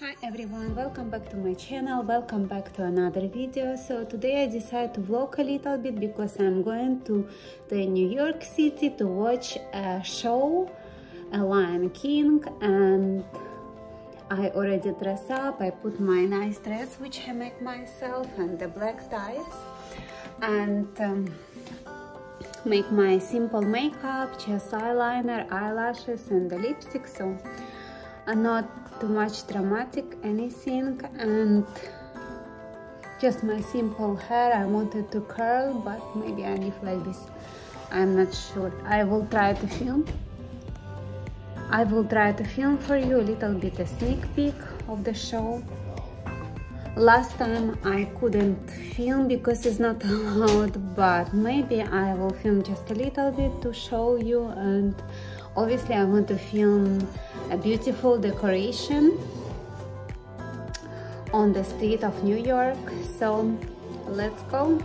Hi everyone, welcome back to my channel, welcome back to another video. So today I decided to vlog a little bit because I'm going to the New York City to watch a show, a Lion King and I already dress up, I put my nice dress which I make myself and the black ties and um, make my simple makeup, just eyeliner, eyelashes and the lipstick. So not too much dramatic anything and just my simple hair I wanted to curl but maybe I leave like this. I'm not sure. I will try to film. I will try to film for you a little bit a sneak peek of the show. Last time I couldn't film because it's not allowed but maybe I will film just a little bit to show you and obviously I want to film a beautiful decoration on the street of New York. So let's go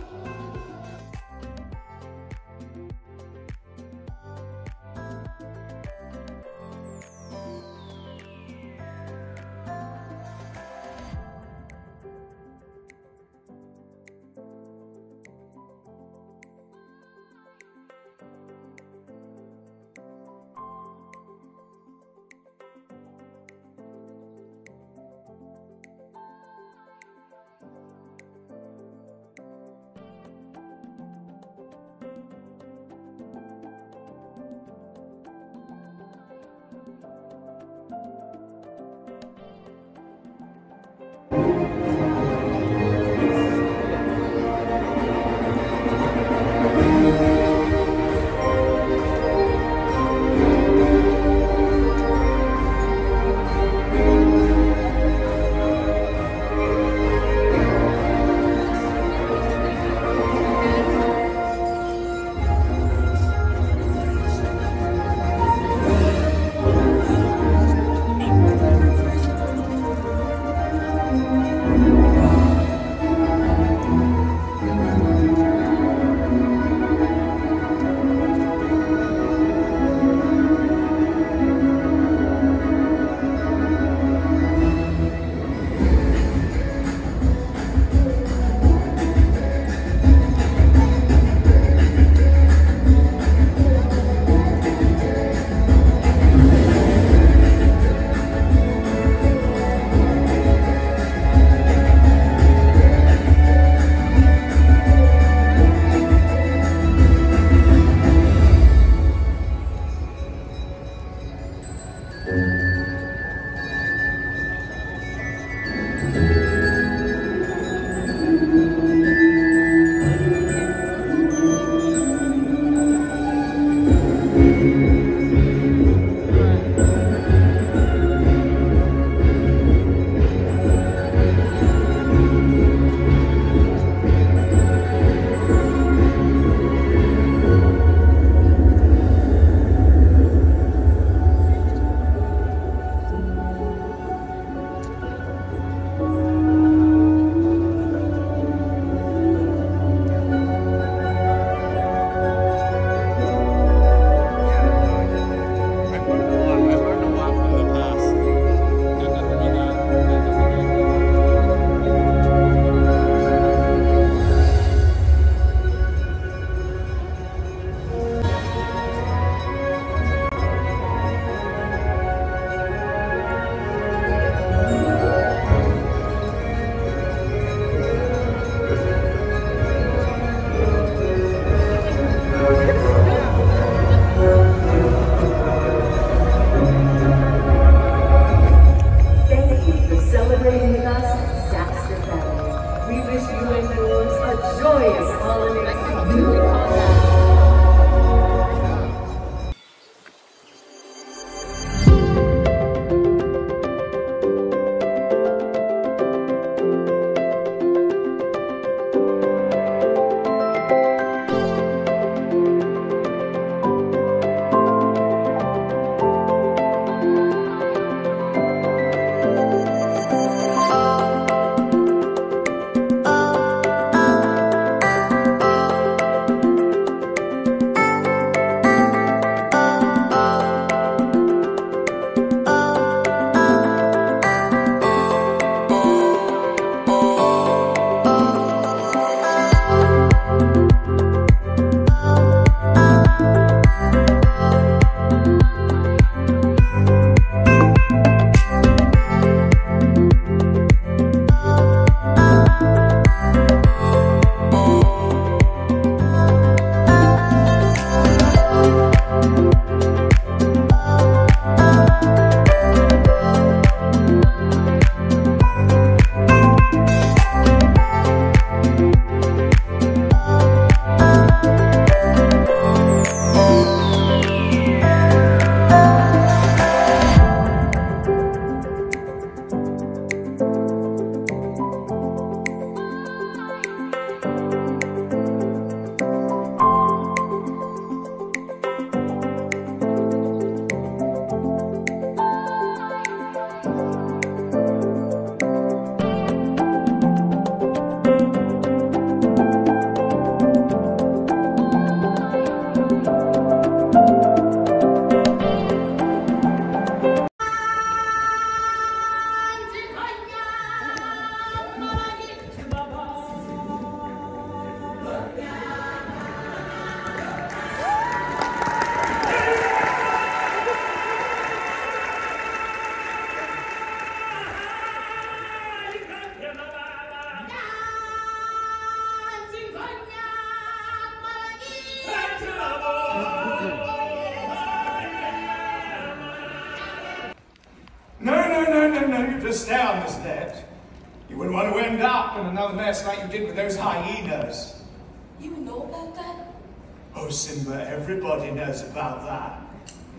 Simba. Everybody knows about that.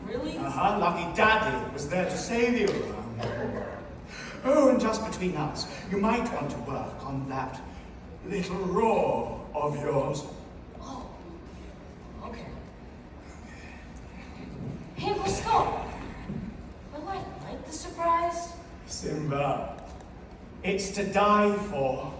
Really? Uh-huh, lucky Daddy was there to save you. Oh, and just between us, you might want to work on that little roar of yours. Oh, okay. Hey, Uncle Scar, will I like the surprise? Simba, it's to die for.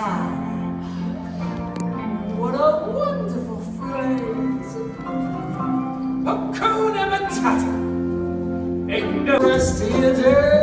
What a wonderful phrase. Hakuna Matata. Ain't no rest here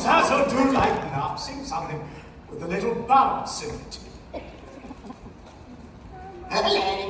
Zazu do like now. Sing something with a little bounce in it.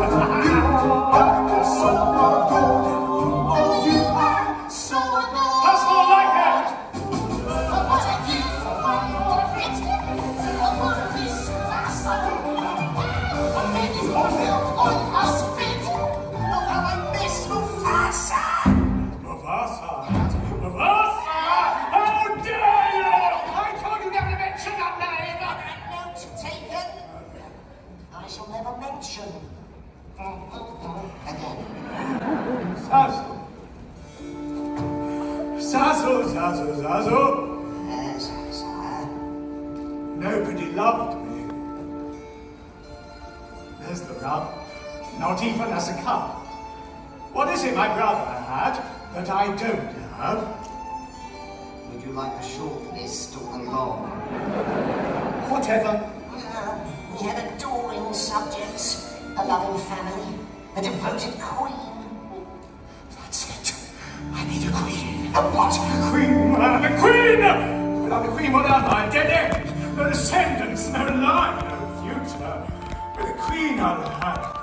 what? Queen will have a queen! Will have a queen what have my dead end. No descendants, no line, no future. With a queen I'll have.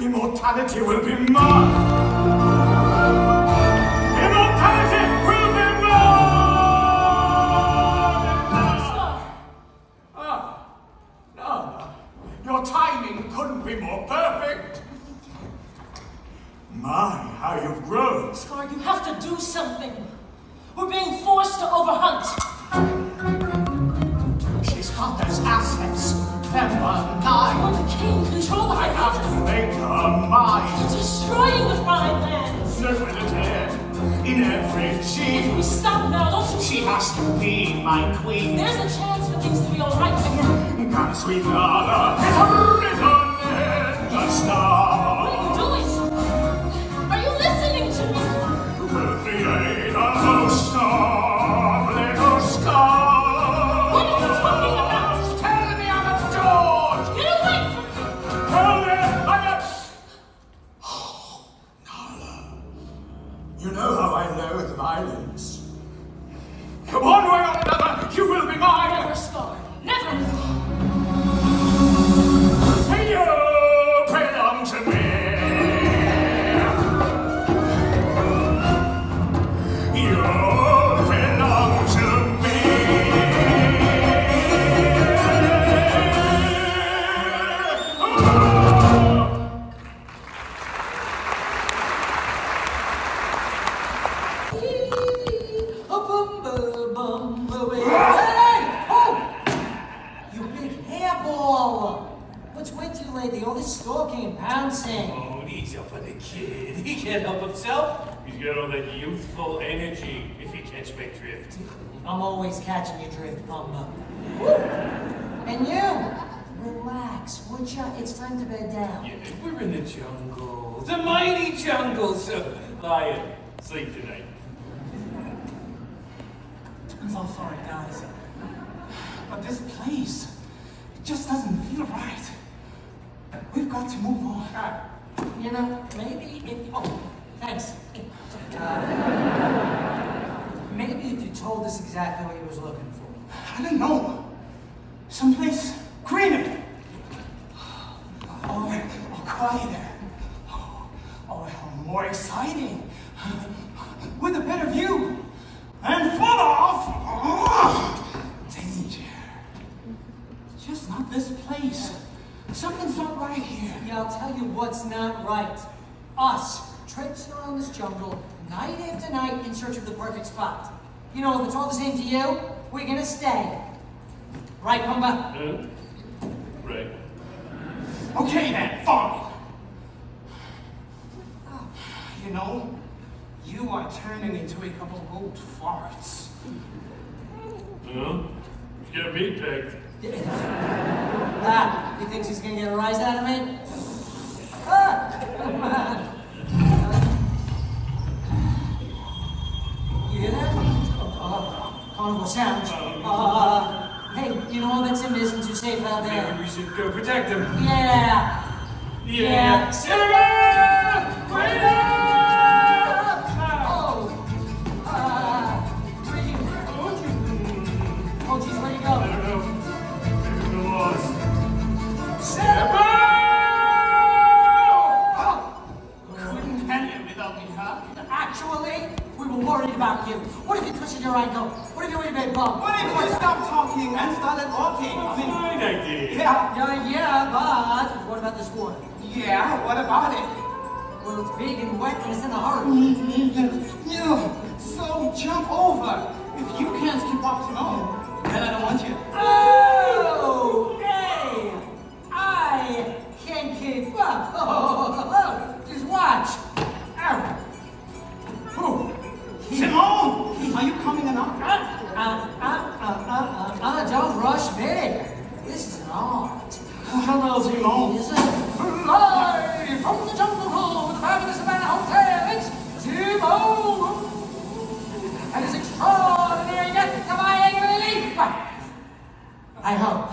Immortality will be mine! And you, relax, would ya? It's time to bed down. Yeah, we're in the jungle, the mighty jungle, so lion, sleep tonight. I'm so sorry, guys, but this place, it just doesn't feel right. We've got to move on. Uh, you know, maybe if, oh, thanks. Uh, maybe if you told us exactly what you was looking I don't know. Someplace greener. Or, or quieter. Or, or more exciting. With a better view. And full of oh, danger. Just not this place. Something's not right here. Yeah, I'll tell you what's not right. Us, trips around this jungle, night after night in search of the perfect spot. You know, if it's all the same to you, we're gonna stay. Right, Pumbaa? Huh? Right. Okay then, fine. You know, you are turning into a couple of old farts. No? You got me pegged. Ah, he thinks he's gonna get a rise out of me? Ah, come on. You hear that? Oh, uh, carnival sounds. Uh, hey, you know all that's in business, you're safe out Maybe there. we should go protect him. Yeah. Yeah. Wait up! Oh. Uh, oh, geez, where'd you I don't know. We're lost. Couldn't handle without me, huh? Actually, we were worried about you. What if you twisted your ankle? What if you hit a big bump? What if you stopped talking and started walking? I mean, Fine idea. yeah, Yeah, yeah, but what about this water? yeah, what about it? Well, it's big and wet and it's in a hurry. Mm, mm, mm. You, so jump over. If you can't keep up to know, then I don't want you. Oh, me. This is an art. Hello, Simone. Is it? Live from the jungle hall with the fabulous Savannah Hotel, it's Timon. And his extraordinary death defying relief. I hope.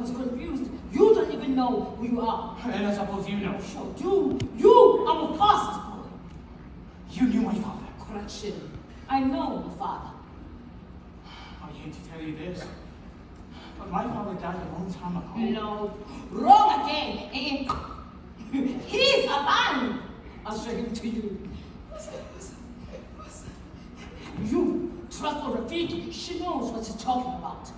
I'm not the one who's confused. You don't even know who you are. And I suppose you know. Sure do. You are Mufasa's boy. You knew my father. Correction. I know my father. I hate to tell you this, but my father died a long time ago. No, wrong again. Eh, eh. And he's alive. I'll show him to you. You trust Rafiki. She knows what she's talking about.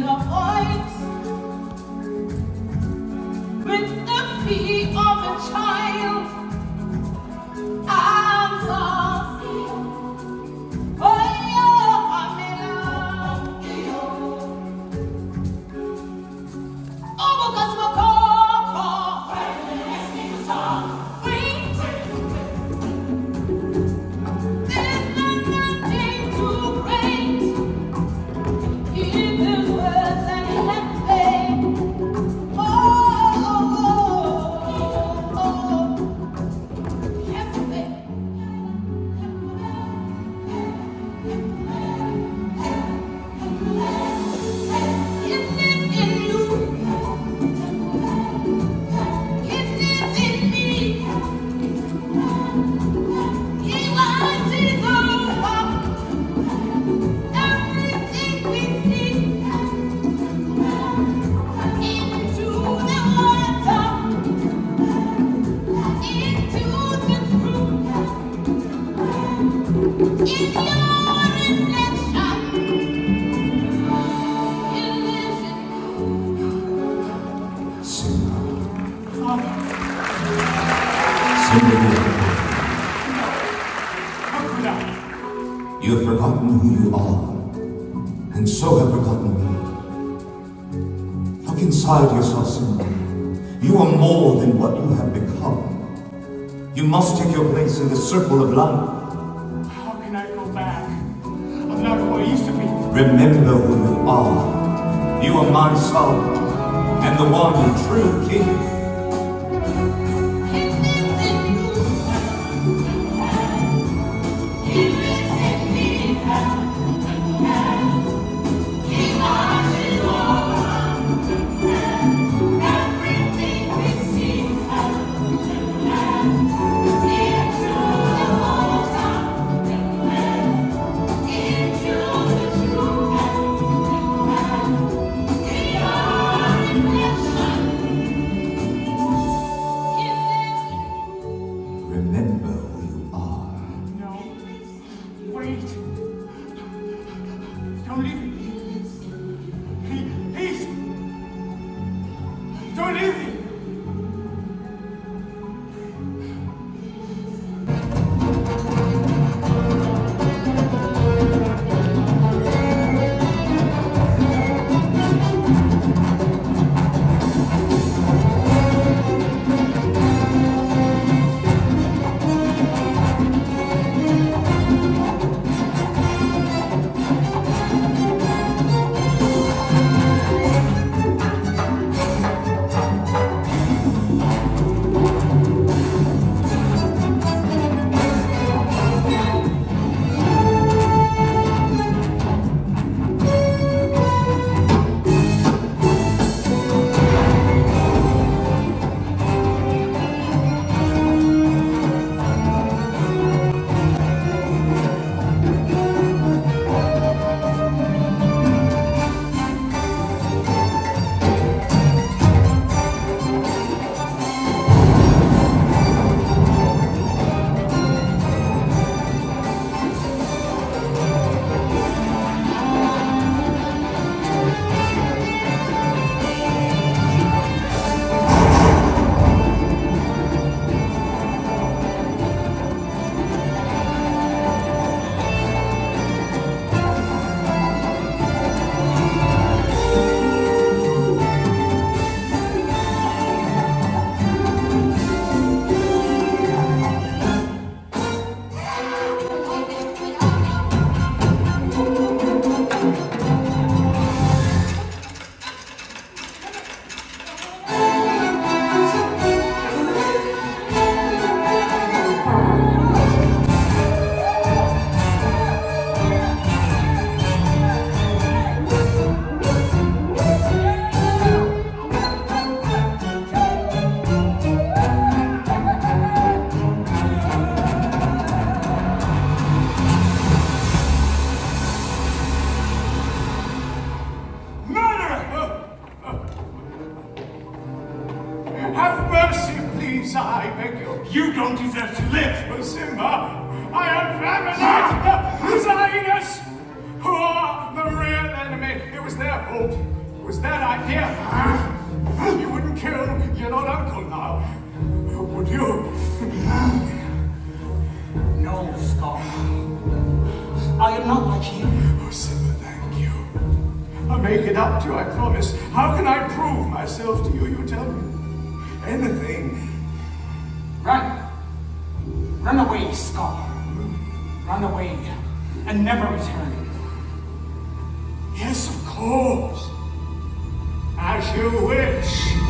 The voice You have forgotten who you are, and so have forgotten me. Look inside yourself, Simba. You are more than what you have become. You must take your place in the circle of life. How can I go back? I'm not who I used to be. Remember who you are. You are my son, and the one true king. You wish,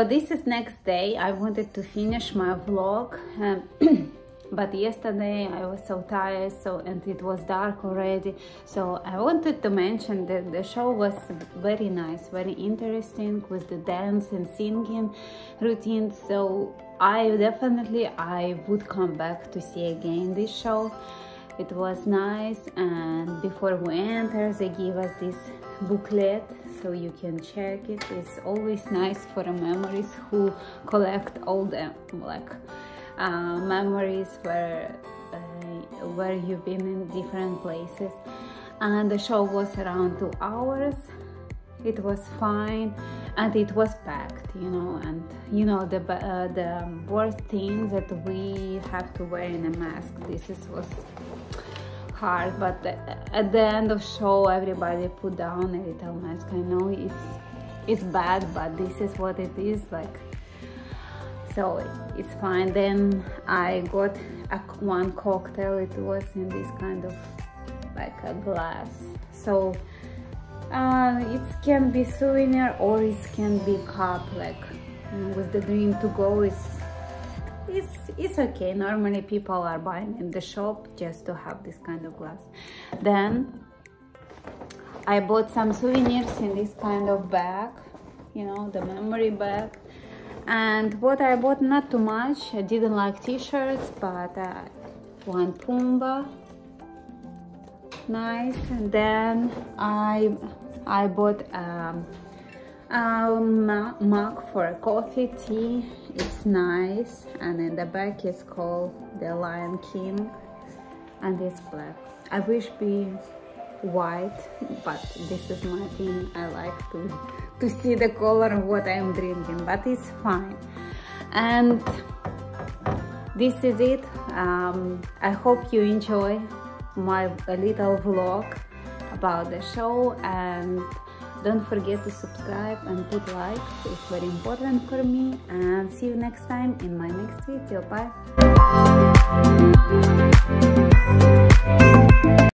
so this is next day. I wanted to finish my vlog um, but yesterday i was so tired so and it was dark already. So i wanted to mention that the show was very nice very interesting with the dance and singing routine. So i definitely i would come back to see again this show. It was nice and before we enter they give us this booklet so you can check it. It's always nice for a memories who collect all the like uh, memories where uh, where you've been in different places. And the show was around two hours. It was fine and it was packed you know and you know the uh, the worst thing that we have to wear in a mask this is was hard but at the end of show everybody put down a little mask. I know it's it's bad but this is what it is like so it's fine. Then i got a, one cocktail. It was in this kind of like a glass. So uh, it can be souvenir or it can be cup like with the dream to go is it's it's okay. Normally people are buying in the shop just to have this kind of glass. Then i bought some souvenirs in this kind of bag you know the memory bag. And what I bought not too much. I didn't like t-shirts but uh, one Pumbaa. Nice. And then I I bought um, a mug for a coffee tea it's nice. And in the back is called the Lion King and it's black. I wish be white but this is my thing. I like to to see the color of what I'm drinking but it's fine. And this is it. Um, I hope you enjoy my little vlog about the show and don't forget to subscribe and put likes. It's very important for me. And see you next time in my next video. Bye